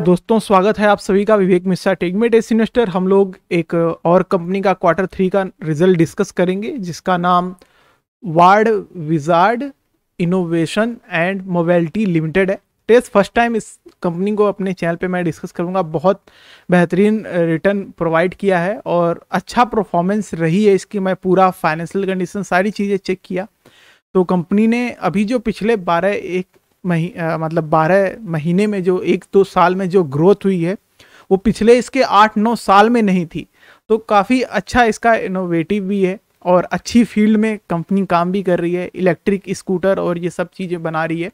दोस्तों, स्वागत है आप सभी का विवेक मिश्रा टेकमेट एस इन्वेस्टर हम लोग एक और कंपनी का क्वार्टर थ्री का रिज़ल्ट डिस्कस करेंगे, जिसका नाम Wardwizard Innovation and Mobility Limited है। टेस्ट फ़र्स्ट टाइम इस कंपनी को अपने चैनल पे मैं डिस्कस करूँगा। बहुत बेहतरीन रिटर्न प्रोवाइड किया है और अच्छा परफॉर्मेंस रही है इसकी। मैं पूरा फाइनेंशियल कंडीशन सारी चीज़ें चेक किया। तो कंपनी ने अभी जो पिछले बारह एक मही आ, मतलब बारह महीने में जो एक दो साल में जो ग्रोथ हुई है वो पिछले इसके आठ नौ साल में नहीं थी। तो काफ़ी अच्छा इसका इनोवेटिव भी है और अच्छी फ़ील्ड में कंपनी काम भी कर रही है इलेक्ट्रिक स्कूटर और ये सब चीज़ें बना रही है।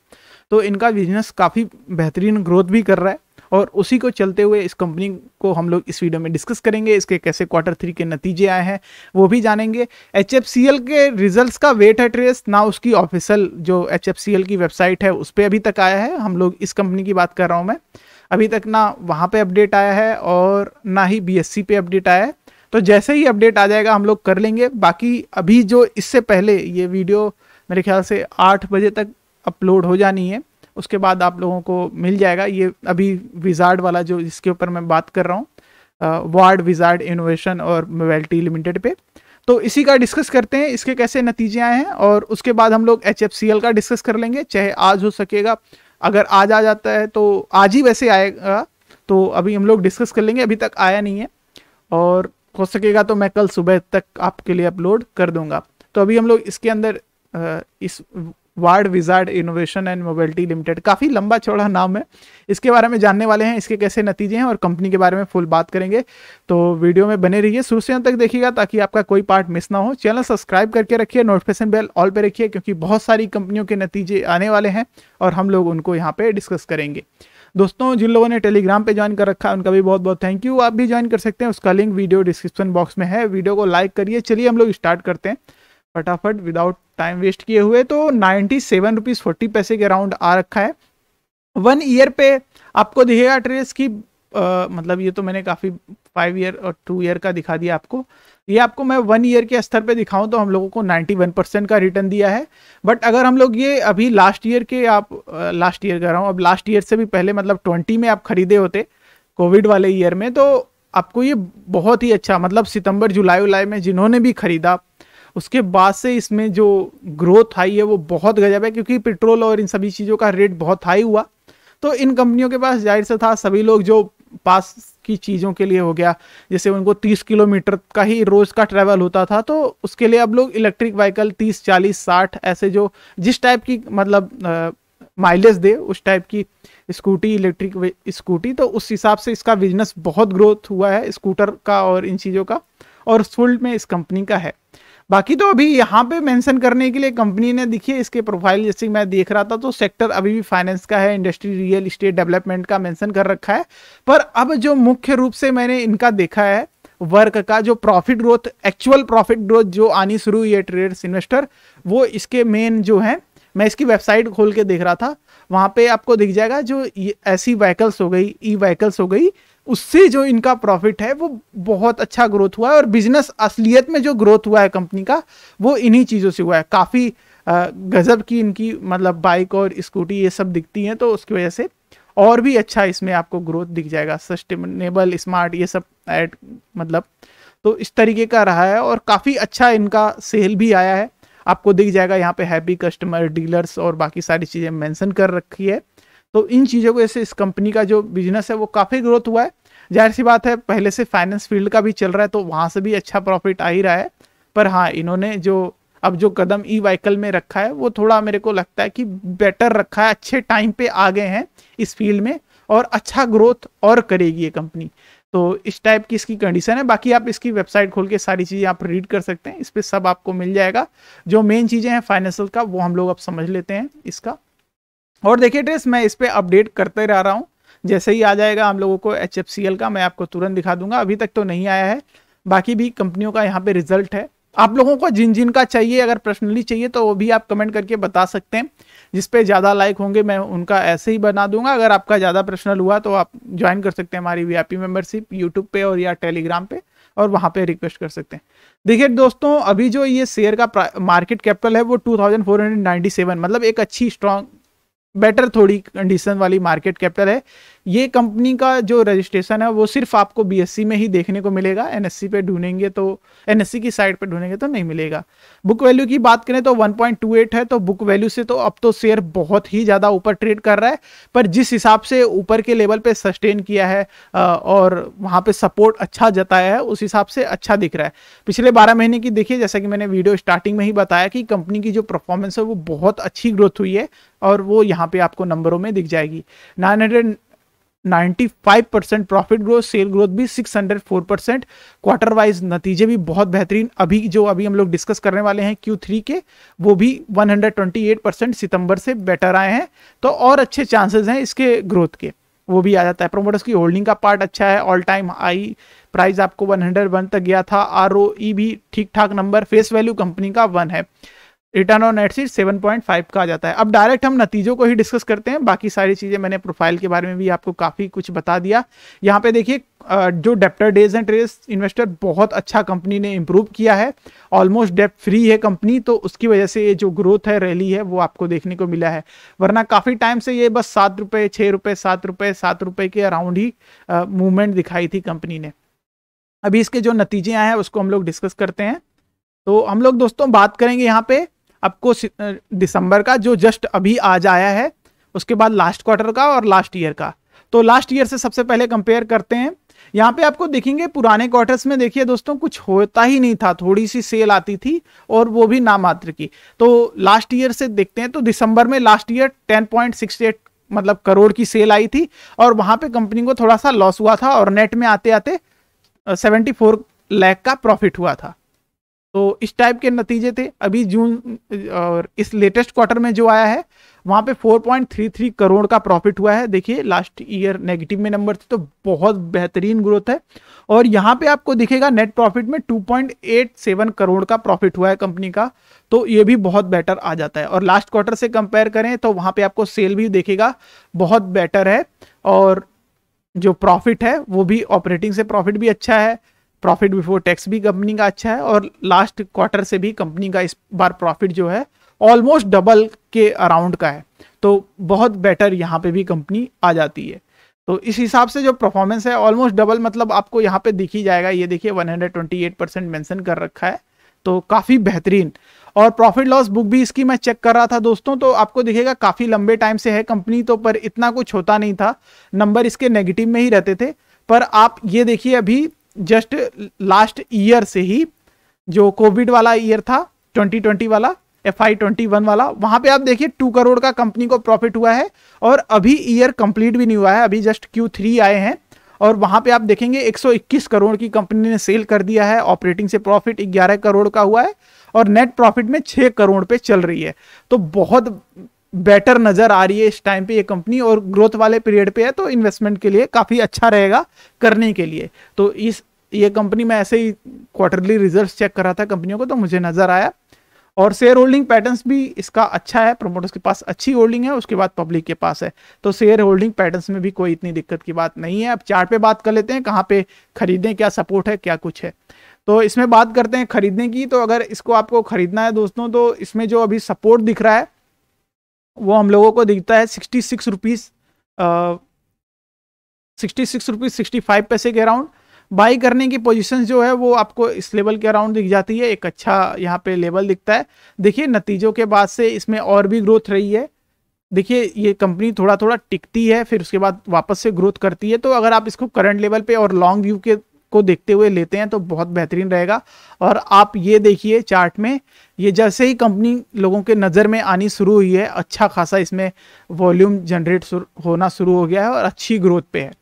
तो इनका बिज़नेस काफ़ी बेहतरीन ग्रोथ भी कर रहा है। और उसी को चलते हुए इस कंपनी को हम लोग इस वीडियो में डिस्कस करेंगे, इसके कैसे क्वार्टर थ्री के नतीजे आए हैं, वो भी जानेंगे। एचएफसीएल के रिज़ल्ट का वेट है ट्रेस ना उसकी ऑफिशियल जो एचएफसीएल की वेबसाइट है, उस पर अभी तक आया है। हम लोग इस कंपनी की बात कर रहा हूँ मैं। अभी तक ना वहाँ पे अपडेट आया है और ना ही बी पे अपडेट आया है। तो जैसे ही अपडेट आ जाएगा, हम लोग कर लेंगे। बाकी अभी जो इससे पहले ये वीडियो मेरे ख्याल से आठ बजे तक अपलोड हो जानी है। उसके बाद आप लोगों को मिल जाएगा। ये अभी विजार्ड वाला जो जिसके ऊपर मैं बात कर रहा हूँ वार्ड विजार्ड इनोवेशन और मोबाइलिटी लिमिटेड पे। तो इसी का डिस्कस करते हैं, इसके कैसे नतीजे आए हैं और उसके बाद हम लोग एचएफसीएल का डिस्कस कर लेंगे, चाहे आज हो सकेगा। अगर आज आ जाता है तो आज ही वैसे आएगा तो अभी हम लोग डिस्कस कर लेंगे, अभी तक आया नहीं है। और हो सकेगा तो मैं कल सुबह तक आपके लिए अपलोड कर दूँगा। तो अभी हम लोग इसके अंदर इस Wardwizard Innovation and Mobility Limited. काफ़ी लंबा चौड़ा नाम है। इसके बारे में जानने वाले हैं, इसके कैसे नतीजे हैं और कंपनी के बारे में फुल बात करेंगे। तो वीडियो में बने रहिए, शुरू से अंत तक देखिएगा ताकि आपका कोई पार्ट मिस ना हो। चैनल सब्सक्राइब करके रखिए, नोटिफिकेशन बेल ऑल पर रखिए, क्योंकि बहुत सारी कंपनियों के नतीजे आने वाले हैं और हम लोग उनको यहाँ पे डिस्कस करेंगे। दोस्तों, जिन लोगों ने टेलीग्राम पे ज्वाइन कर रखा है, उनका भी बहुत बहुत थैंक यू आप भी ज्वाइन कर सकते हैं, उसका लिंक वीडियो डिस्क्रिप्शन बॉक्स में है। वीडियो को लाइक करिए। चलिए हम लोग स्टार्ट करते हैं। फटाफट विदाउट टाइम वेस्ट किए हुए तो नाइन्टी सेवन रुपीज़ फोर्टी पैसे के अराउंड आ रखा है। वन ईयर पे आपको दिखेगा ट्रेस की आ, मतलब ये तो मैंने काफ़ी फाइव ईयर और टू ईयर का दिखा दिया आपको। ये आपको मैं वन ईयर के स्तर पे दिखाऊँ तो हम लोगों को 91 परसेंट का रिटर्न दिया है। बट अगर हम लोग ये अभी लास्ट ईयर के आप लास्ट ईयर कर रहा हूँ अब लास्ट ईयर से भी पहले मतलब 20 में आप खरीदे होते कोविड वाले ईयर में तो आपको ये बहुत ही अच्छा मतलब सितंबर जुलाई उलाई में जिन्होंने भी खरीदा उसके बाद से इसमें जो ग्रोथ आई है वो बहुत गजब है, क्योंकि पेट्रोल और इन सभी चीज़ों का रेट बहुत हाई हुआ। तो इन कंपनियों के पास ज़ाहिर से था, सभी लोग जो पास की चीज़ों के लिए हो गया, जैसे उनको 30 किलोमीटर का ही रोज़ का ट्रैवल होता था तो उसके लिए अब लोग इलेक्ट्रिक व्हीकल 30 40 60 ऐसे जो, जिस टाइप की मतलब माइलेज दे, उस टाइप की स्कूटी इलेक्ट्रिक स्कूटी तो उस हिसाब से इसका बिज़नेस बहुत ग्रोथ हुआ है स्कूटर का और इन चीज़ों का, और फ़ील्ड में इस कंपनी का है। बाकी तो अभी यहाँ पे मेंशन करने के लिए कंपनी ने, देखिए, इसके प्रोफ़ाइल जैसे मैं देख रहा था तो सेक्टर अभी भी फाइनेंस का है इंडस्ट्री रियल इस्टेट डेवलपमेंट का मेंशन कर रखा है। पर अब जो मुख्य रूप से मैंने इनका देखा है, वर्क का जो profit growth actual profit growth जो आनी शुरू हुई है ट्रेडर्स इन्वेस्टर वो इसके मेन जो है, मैं इसकी वेबसाइट खोल के देख रहा था। वहाँ पे आपको दिख जाएगा जो ऐसी व्हीकल्स हो गई ई व्हीकल्स हो गई उससे जो इनका प्रॉफिट है, वो बहुत अच्छा ग्रोथ हुआ है और बिज़नेस असलियत में जो ग्रोथ हुआ है कंपनी का, वो इन्हीं चीज़ों से हुआ है। काफ़ी गजब की इनकी मतलब बाइक और स्कूटी ये सब दिखती हैं तो उसकी वजह से और भी अच्छा इसमें आपको ग्रोथ दिख जाएगा। सस्टेनेबल स्मार्ट ये सब ऐड मतलब तो इस तरीके का रहा है और काफ़ी अच्छा इनका सेल भी आया है। आपको दिख जाएगा, यहाँ पे हैप्पी कस्टमर डीलर्स और बाकी सारी चीज़ें मेंशन कर रखी है। तो इन चीज़ों की वजह इस कंपनी का जो बिज़नेस है, वो काफ़ी ग्रोथ हुआ है। ज़ाहिर सी बात है, पहले से फाइनेंस फ़ील्ड का भी चल रहा है तो वहाँ से भी अच्छा प्रॉफिट आ ही रहा है। पर हाँ इन्होंने जो, अब जो कदम ई व्हीकल में रखा है, वो थोड़ा मेरे को लगता है कि बेटर रखा है, अच्छे टाइम पे आ गए हैं इस फ़ील्ड में, और अच्छा ग्रोथ और करेगी ये कंपनी तो इस टाइप की इसकी कंडीशन है। बाकी आप इसकी वेबसाइट खोल के सारी चीज़ें आप रीड कर सकते हैं, इस पर सब आपको मिल जाएगा। जो मेन चीज़ें हैं फाइनेंशियल का, वो हम लोग अब समझ लेते हैं इसका। और देखिए ड्रेस, मैं इस पर अपडेट करते रह रहा हूँ। जैसे ही आ जाएगा हम लोगों को एच का, मैं आपको तुरंत दिखा दूँगा। अभी तक तो नहीं आया है। बाकी भी कंपनियों का यहाँ पे रिज़ल्ट है। आप लोगों को जिन जिन का चाहिए, अगर पर्सनली चाहिए तो वो भी आप कमेंट करके बता सकते हैं। जिस पे ज़्यादा लाइक होंगे, मैं उनका ऐसे ही बना दूँगा। अगर आपका ज़्यादा पर्सनल हुआ तो आप ज्वाइन कर सकते हैं हमारी वी मेंबरशिप यूट्यूब पे और या टेलीग्राम पे, और वहाँ पे रिक्वेस्ट कर सकते हैं। देखिए दोस्तों, अभी जो ये शेयर का मार्केट कैपिटल है, वो 2497 मतलब एक अच्छी स्ट्रॉन्ग बेटर थोड़ी कंडीशन वाली मार्केट कैपिटल है। ये कंपनी का जो रजिस्ट्रेशन है, वो सिर्फ़ आपको बीएससी में ही देखने को मिलेगा। एनएससी पे ढूंढेंगे तो एनएससी की साइड पे ढूंढेंगे तो नहीं मिलेगा। बुक वैल्यू की बात करें तो 1.28 है तो बुक वैल्यू से तो अब तो शेयर बहुत ही ज़्यादा ऊपर ट्रेड कर रहा है, पर जिस हिसाब से ऊपर के लेवल पर सस्टेन किया है और वहाँ पर सपोर्ट अच्छा जताया है, उस हिसाब से अच्छा दिख रहा है। पिछले बारह महीने की देखिए, जैसा कि मैंने वीडियो स्टार्टिंग में ही बताया कि कंपनी की जो परफॉर्मेंस है, वो बहुत अच्छी ग्रोथ हुई है, और वो यहाँ पे आपको नंबरों में दिख जाएगी। Nine 95 percent profit growth sale growth भी 604 परसेंट क्वार्टर वाइज नतीजे भी बहुत बेहतरीन। अभी जो अभी हम लोग डिस्कस करने वाले हैं Q3 के, वो भी 128 परसेंट सितंबर से बेटर आए हैं। तो और अच्छे चांसेस हैं इसके ग्रोथ के। वो भी आ जाता है। प्रोमोटर्स की होल्डिंग का पार्ट अच्छा है। ऑल टाइम हाई प्राइस आपको 101 तक गया था। आरओई भी ठीक ठाक नंबर फेस वैल्यू कंपनी का वन है। रिटर्न ऑन नेट सीट 7.5 का आ जाता है। अब डायरेक्ट हम नतीजों को ही डिस्कस करते हैं। बाकी सारी चीज़ें मैंने प्रोफ़ाइल के बारे में भी आपको काफ़ी कुछ बता दिया। यहाँ पे देखिए जो debtor days and trace investor बहुत अच्छा कंपनी ने इंप्रूव किया है। ऑलमोस्ट डेप फ्री है कंपनी तो उसकी वजह से ये जो ग्रोथ है रैली है, वो आपको देखने को मिला है। वरना काफ़ी टाइम से ये बस सात रुपये छः रुपये सात रुपये सात रुपये के अराउंड ही मूवमेंट दिखाई थी कंपनी ने। अभी इसके जो नतीजे आए हैं, उसको हम लोग डिस्कस करते हैं। तो हम लोग दोस्तों बात करेंगे यहाँ पे आपको दिसंबर का जो जस्ट अभी आज आया है, उसके बाद लास्ट क्वार्टर का और लास्ट ईयर का। तो लास्ट ईयर से सबसे पहले कंपेयर करते हैं। यहाँ पे आपको देखेंगे पुराने क्वार्टर्स में, देखिए दोस्तों, कुछ होता ही नहीं था थोड़ी सी सेल आती थी और वो भी नामात्र की। तो लास्ट ईयर से देखते हैं तो दिसंबर में लास्ट ईयर 10.68 मतलब करोड़ की सेल आई थी और वहाँ पे कंपनी को थोड़ा सा लॉस हुआ था और नेट में आते आते 74 लाख का प्रॉफिट हुआ था। तो इस टाइप के नतीजे थे। अभी जून, और इस लेटेस्ट क्वार्टर में जो आया है, वहाँ पे 4.33 करोड़ का प्रॉफिट हुआ है। देखिए लास्ट ईयर नेगेटिव में नंबर थे तो बहुत बेहतरीन ग्रोथ है। और यहाँ पे आपको दिखेगा नेट प्रॉफिट में 2.87 करोड़ का प्रॉफिट हुआ है कंपनी का तो ये भी बहुत बेटर आ जाता है। और लास्ट क्वार्टर से कंपेयर करें तो वहाँ पे आपको सेल भी देखेगा, बहुत बेटर है। और जो प्रॉफिट है, वो भी ऑपरेटिंग से प्रॉफिट भी अच्छा है। प्रॉफिट बिफोर टैक्स भी कंपनी का अच्छा है और लास्ट क्वार्टर से भी कंपनी का इस बार प्रॉफिट जो है ऑलमोस्ट डबल के अराउंड का है। तो बहुत बेटर यहाँ पे भी कंपनी आ जाती है। तो इस हिसाब से जो परफॉर्मेंस है ऑलमोस्ट डबल मतलब आपको यहाँ पे दिख जाएगा। ये देखिए 128 परसेंट मैंसन कर रखा है। तो काफ़ी बेहतरीन। और प्रॉफिट लॉस बुक भी इसकी मैं चेक कर रहा था दोस्तों तो आपको दिखेगा काफ़ी लंबे टाइम से है कंपनी तो पर इतना कुछ होता नहीं था। नंबर इसके नेगेटिव में ही रहते थे। पर आप ये देखिए अभी जस्ट लास्ट ईयर से ही जो कोविड वाला ईयर था 2020 वाला, एफ़ आई ट्वेंटी वन वाला, वहाँ पे आप देखिए टू करोड़ का कंपनी को प्रॉफिट हुआ है और अभी ईयर कंप्लीट भी नहीं हुआ है, अभी जस्ट क्यू थ्री आए हैं और वहाँ पे आप देखेंगे 121 करोड़ की कंपनी ने सेल कर दिया है, ऑपरेटिंग से प्रॉफिट 11 करोड़ का हुआ है और नेट प्रॉफिट में 6 करोड़ पे चल रही है। तो बहुत बेटर नज़र आ रही है इस टाइम पे ये कंपनी और ग्रोथ वाले पीरियड पे है तो इन्वेस्टमेंट के लिए काफ़ी अच्छा रहेगा करने के लिए। तो इस, ये कंपनी में ऐसे ही क्वार्टरली रिज़ल्ट चेक कर रहा था कंपनियों को तो मुझे नज़र आया। और शेयर होल्डिंग पैटर्न्स भी इसका अच्छा है प्रोमोटर्स के पास अच्छी होल्डिंग है, उसके बाद पब्लिक के पास है। तो शेयर होल्डिंग पैटर्न्स में भी कोई इतनी दिक्कत की बात नहीं है। अब चार्ट पे बात कर लेते हैं, कहाँ पे खरीदें, क्या सपोर्ट है, क्या कुछ है। तो इसमें बात करते हैं खरीदने की। तो अगर इसको आपको खरीदना है दोस्तों तो इसमें जो अभी सपोर्ट दिख रहा है वो हम लोगों को दिखता है sixty six rupees sixty six rupees sixty five पैसे के अराउंड। बाई करने की पोजीशन जो है वो आपको इस लेवल के अराउंड दिख जाती है। एक अच्छा यहाँ पे लेवल दिखता है। देखिए, नतीजों के बाद से इसमें और भी ग्रोथ रही है। देखिए, ये कंपनी थोड़ा थोड़ा टिकती है, फिर उसके बाद वापस से ग्रोथ करती है। तो अगर आप इसको करंट लेवल पे और लॉन्ग व्यू के, को देखते हुए लेते हैं तो बहुत बेहतरीन रहेगा। और आप ये देखिए चार्ट में ये जैसे ही कंपनी लोगों के नज़र में आनी शुरू हुई है अच्छा खासा इसमें वॉल्यूम जनरेट होना शुरू हो गया है और अच्छी ग्रोथ पे है।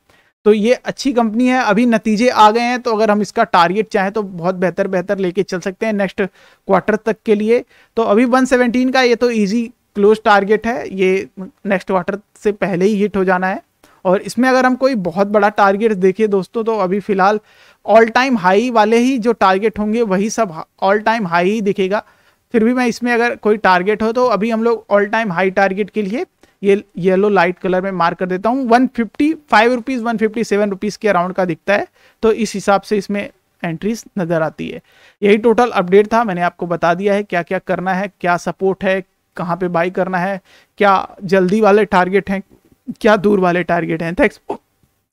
तो ये अच्छी कंपनी है, अभी नतीजे आ गए हैं तो अगर हम इसका टारगेट चाहें तो बहुत बेहतर बेहतर लेके चल सकते हैं नेक्स्ट क्वार्टर तक के लिए। तो अभी 117 का ये तो इजी क्लोज टारगेट है, ये नेक्स्ट क्वार्टर से पहले ही हिट हो जाना है। और इसमें अगर हम कोई बहुत बड़ा टारगेट देखिए दोस्तों तो अभी फ़िलहाल ऑल टाइम हाई वाले ही जो टारगेट होंगे, वही सब ऑल टाइम हाई ही दिखेगा। फिर भी मैं इसमें अगर कोई टारगेट हो तो अभी हम लोग ऑल टाइम हाई टारगेट के लिए ये येलो लाइट कलर में मार्क कर देता हूँ। One fifty five rupees one fifty seven rupees के अराउंड का दिखता है। तो इस हिसाब से इसमें एंट्रीज नज़र आती है। यही टोटल अपडेट था। मैंने आपको बता दिया है क्या क्या करना है, क्या सपोर्ट है, कहाँ पे बाई करना है, क्या जल्दी वाले टारगेट हैं, क्या दूर वाले टारगेट हैं। थैंक्स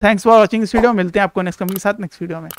थैंक्स फॉर वॉचिंग इस वीडियो मिलते हैं आपको नेक्स्ट कंपनी के साथ नेक्स्ट वीडियो में।